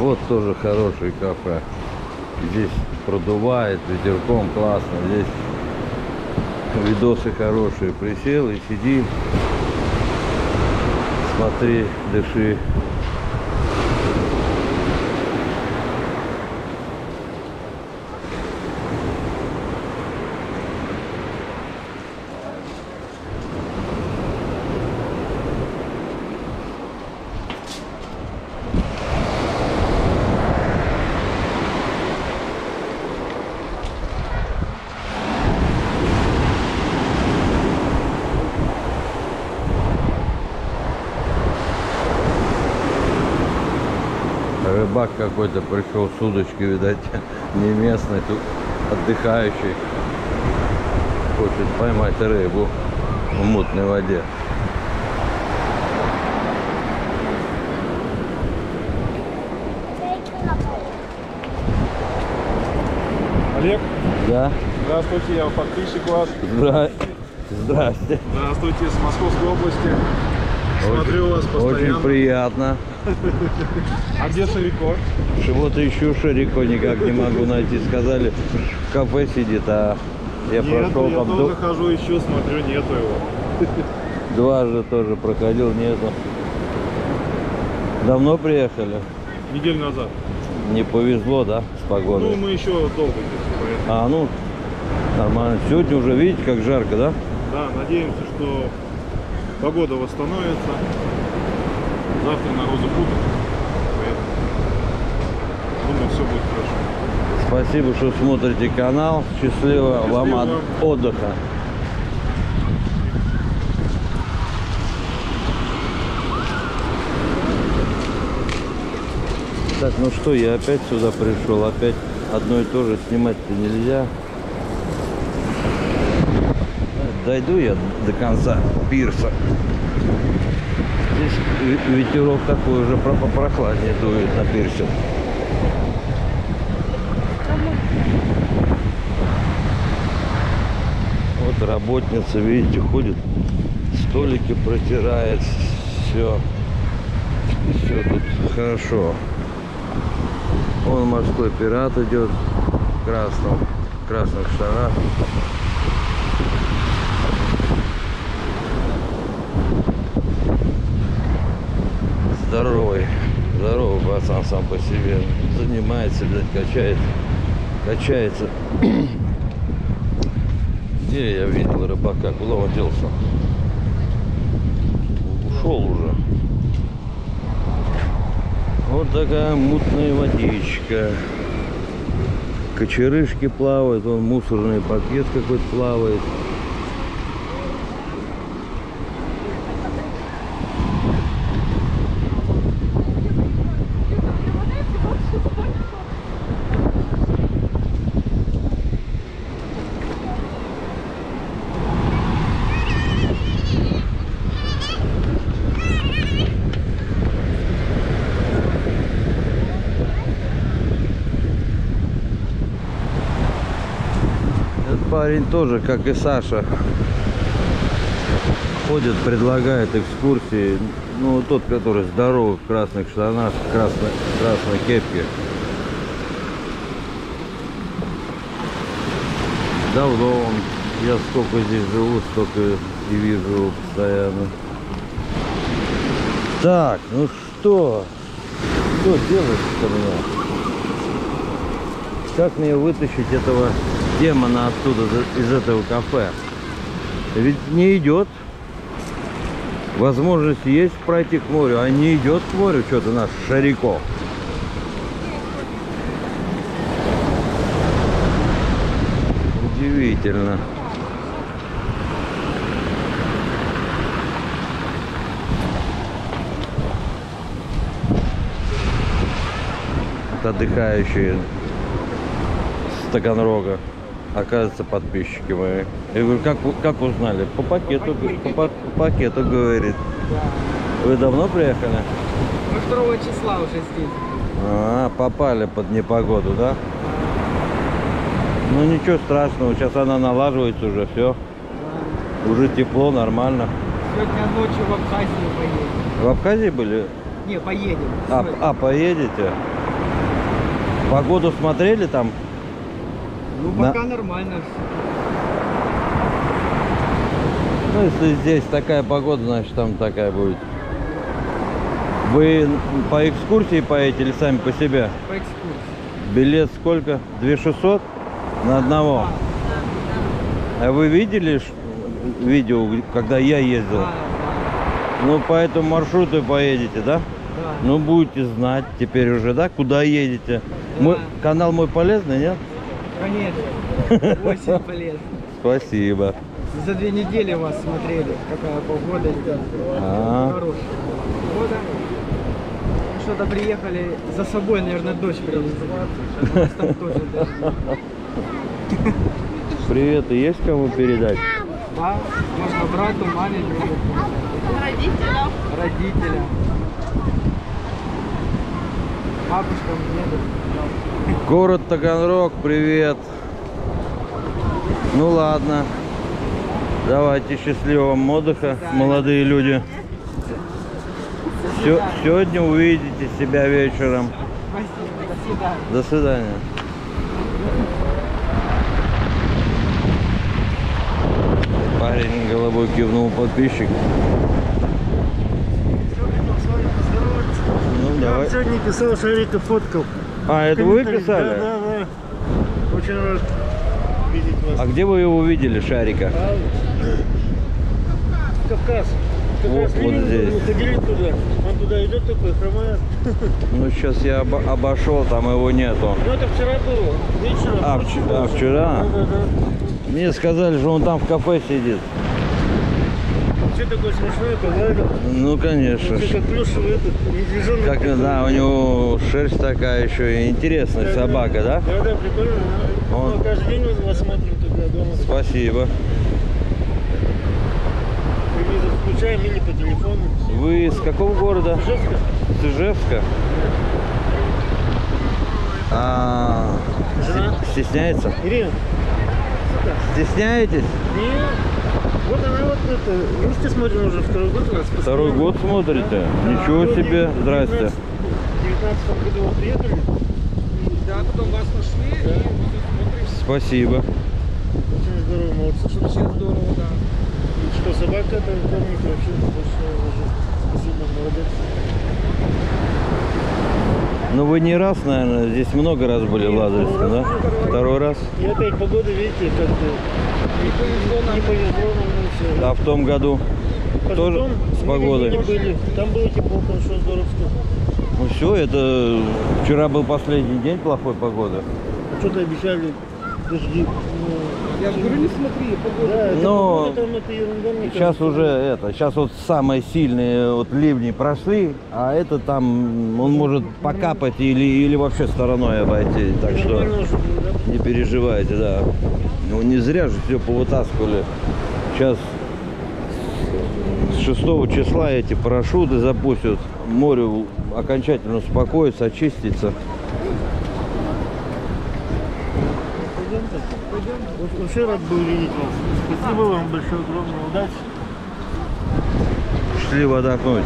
Вот тоже хороший кафе. Здесь продувает ветерком, классно. Здесь видосы хорошие. Присел и сиди, смотри, дыши. Рыбак какой-то пришел с удочки, видать, не местный, тут отдыхающий. Хочет поймать рыбу в мутной воде. Олег, Да? здравствуйте, я подписчик ваш. Здра... Здрасте. Здравствуйте, с Московской области. Смотрю вас Очень постоянно. приятно. А где Шарико? Чего-то ищу Шарико, никак не могу найти. Сказали, в кафе сидит, а я Нету, прошел я там тоже ду- хожу, ищу, смотрю, нету его. дважды тоже проходил, нету. Давно приехали? Неделю назад. Не повезло, да, с Ну, погодой? мы еще долго здесь, поэтому. А, ну, нормально. Сегодня уже, видите, как жарко, да? Да, надеемся, что погода восстановится. Завтра народу будут. Поэтому думаю, все будет хорошо. Спасибо, что смотрите канал. Счастливо вам Счастливо от вам. отдыха. Так, ну что, я опять сюда пришел. Опять одно и то же снимать-то нельзя. Дойду я до конца пирса. Здесь ве- ветерок такой уже про- попрохладнее дует на пирсе. Вот работница, видите, ходит, столики протирает, все, все тут хорошо. Вон морской пират идет в красном, в красных штанах. Здоровый, здоровый пацан сам по себе. Занимается, блядь, качает, качается. Где я видел рыбака? Куда он делся? Ушел уже. Вот такая мутная водичка. Кочерышки плавают, вон мусорный пакет какой-то плавает. Парень тоже, как и Саша, ходит, предлагает экскурсии. Ну, тот, который здоровый в красных штанах, в красной, красной кепке. Давно он. Я сколько здесь живу, столько и вижу постоянно. Так, ну что? Что делать-то мне? Как мне вытащить этого демона оттуда, из этого кафе? Ведь не идет. Возможность есть пройти к морю, а не идет к морю что-то наш Шарико. Удивительно. Отдыхающие с Таганрога. Оказывается, подписчики мои. Я говорю, как, как узнали? По пакету, по, па- по пакету, говорит. Вы давно приехали? Мы 2 числа уже здесь. А, попали под непогоду, да? Ну ничего страшного, сейчас она налаживается уже, все. Уже тепло, нормально. Сегодня ночью в Абхазию поедем. В Абхазии были? Не, поедем. А, Сегодня. а поедете? Погоду смотрели там? Ну, На- пока нормально все. Ну, если здесь такая погода, значит там такая будет. Вы по экскурсии поедете или сами по себе? По экскурсии. Билет сколько? 2600 на одного? А вы видели видео, когда я ездил? Да, Ну, по этому маршруту поедете, да? да. Ну, будете знать теперь уже, да, куда едете. Мой, Да. канал мой полезный, нет? Конечно. Очень полезно. Спасибо. За две недели вас смотрели, какая погода здесь. А. Хорошая. Погода. Ну, Что-то приехали за собой, наверное, дождь привезли. Привет, и есть кому передать? Да, можно брату, маме, Родителям. родителям. Бабушкам, деду. Город Таганрог, привет. Ну ладно. Давайте счастливого вам отдыха, молодые люди. Сё- сегодня увидите себя вечером. Спасибо, до свидания. До свидания. Парень головой кивнул подписчик. Ну, давай. сегодня писал, Шарика фоткал. А, это вы писали? Да, да, да. Очень рад видеть вас. А где вы его увидели, Шарика? А, Кавказ. Как Вот- вот здесь. ходили туда. Он туда идет такой, хромает. Ну, сейчас я обо- обошел, там его нету. Ну это вчера было. Вечером. А, ночью вч- было. а, вчера? Да, да, да. Мне сказали, что он там в кафе сидит. Вообще такой смешной, погладил. Ну, конечно. Вообще как плюшевый этот, медвежонок. Как, да, у него шерсть такая еще интересная Да, собака, да? Да, да, прикольно. да. Он- Мы каждый день вас смотрим тогда дома. Спасибо. Телевизор включаем или по телефону. Вы из какого города? Ижевска? С Ижевска? А, Жена? сте- стесняется? Ирина, Стесняетесь? нет. Вот она вот это, вместе смотрим уже второй год у нас. Второй год смотрите? Ничего Ну, себе, здрасте. 19 В 19 году вот приехали. Да, потом вас нашли и смотрим. Спасибо. Очень здорово, молодцы. Очень здорово, да. что собака это кормит вообще большое уважение. Спасибо, молодец. Ну вы не раз, наверное, здесь много раз были в Лазаревске, да? Второй раз? И опять погода, видите, как-то Не повезло нам. не повезло нам все. А в том году тоже с погодой? были. Там было тепло, хорошо, здоровско. Ну все, это вчера был последний день плохой погоды. Что-то обещали дожди. Ну, Я же говорю, не смотри, погода. Но погода, мне Сейчас уже это, сейчас вот самые сильные вот ливни прошли, а это там он может покапать или, или вообще стороной обойти. Так что не переживайте, да. Ну не зря же все повытаскивали. Сейчас с 6 числа эти парашюты запустят. Море окончательно успокоится, очистится. Вообще рад был видеть вас. Спасибо вам большое, огромное. Удачи. Шли отдохнуть.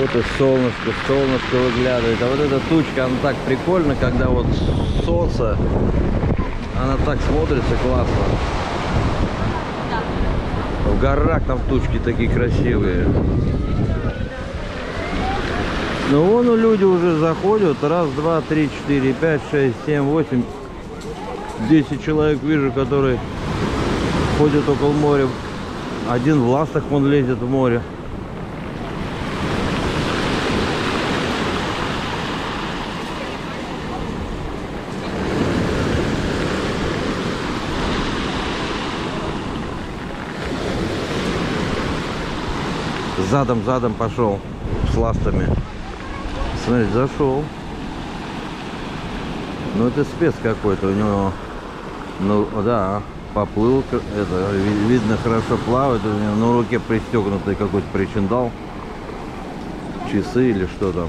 Вот и солнышко, солнышко выглядывает. А вот эта тучка, она так прикольно, когда вот солнце, она так смотрится классно. В горах там тучки такие красивые. Ну вон у люди уже заходят. Раз, два, три, четыре, пять, шесть, семь, восемь. Десять человек вижу, которые ходят около моря. Один в ластах он лезет в море. Задом, задом пошел с ластами. Смотри, зашел. Ну это спец какой-то у него. Ну да, поплыл, это ви- видно хорошо плавает, у него на руке пристегнутый какой-то причиндал. Часы или что там.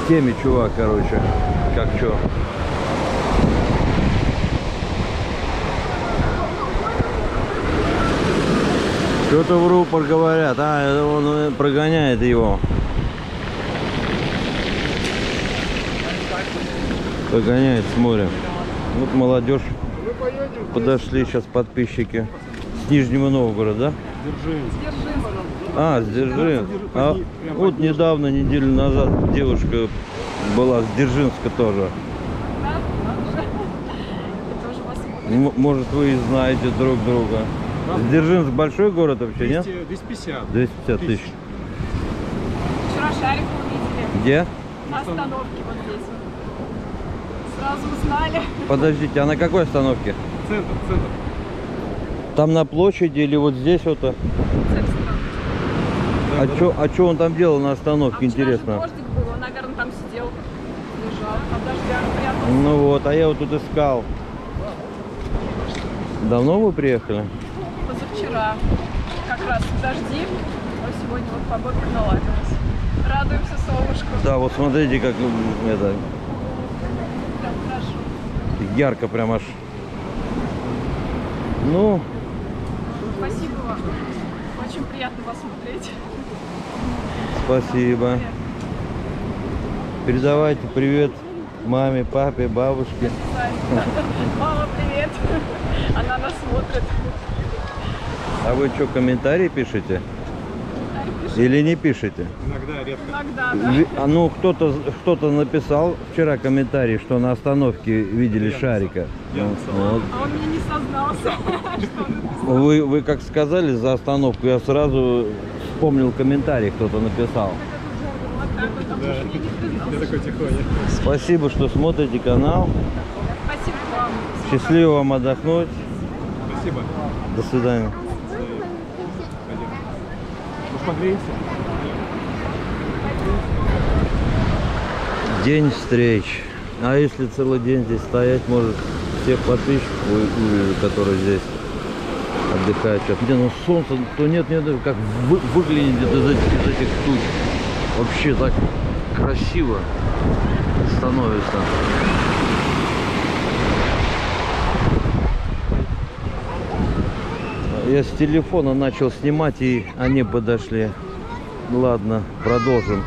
В теме чувак, короче, как чё. Что-то в рупор говорят, а он э, прогоняет его. Прогоняет с моря. Вот молодежь. Подошли сейчас подписчики. С Нижнего Новгорода, да? А, с. А, вот недавно, неделю назад, девушка была с Дзержинска тоже. Может, вы и знаете друг друга. Дзержинск большой город вообще, нет? 250. 250 тысяч. Вчера шарик увидели Где? на остановке вот здесь. Сразу узнали. Подождите, а на какой остановке? Центр, центр. Там на площади или вот здесь вот? а? А что а чё он там делал на А остановке, вчера же интересно? дождик был, он, наверное, там сидел, лежал, от дождя прятался. Ну вот, а я вот тут искал. Давно вы приехали? Позавчера как раз дожди, а сегодня вот погодка наладилась. Радуемся солнышку. Да, вот смотрите, как м, это Прям ярко прям аж. Ну, Спасибо вам. Очень приятно вас смотреть. спасибо. Передавайте привет маме, папе, бабушке. Мама, привет. Она нас смотрит. А вы что, комментарии пишете? Или не пишете? Иногда редко. Иногда, да. А ну кто-то кто-то написал вчера комментарий, что на остановке видели шарика. Я Ну, вот. А он мне не сознался, что он. Вы, вы как сказали за остановку, я сразу вспомнил комментарий, кто-то написал. Я. Спасибо, что смотрите канал. Спасибо вам. Счастливо вам отдохнуть. Спасибо. До свидания. Погреемся. День встреч. А если целый день здесь стоять, может всех подписчиков которые здесь отдыхают. Не, ну солнце, то нет, нет, как вы- выглядит из этих, из этих туч. Вообще так красиво становится. Я с телефона начал снимать, и они подошли. Ладно, продолжим.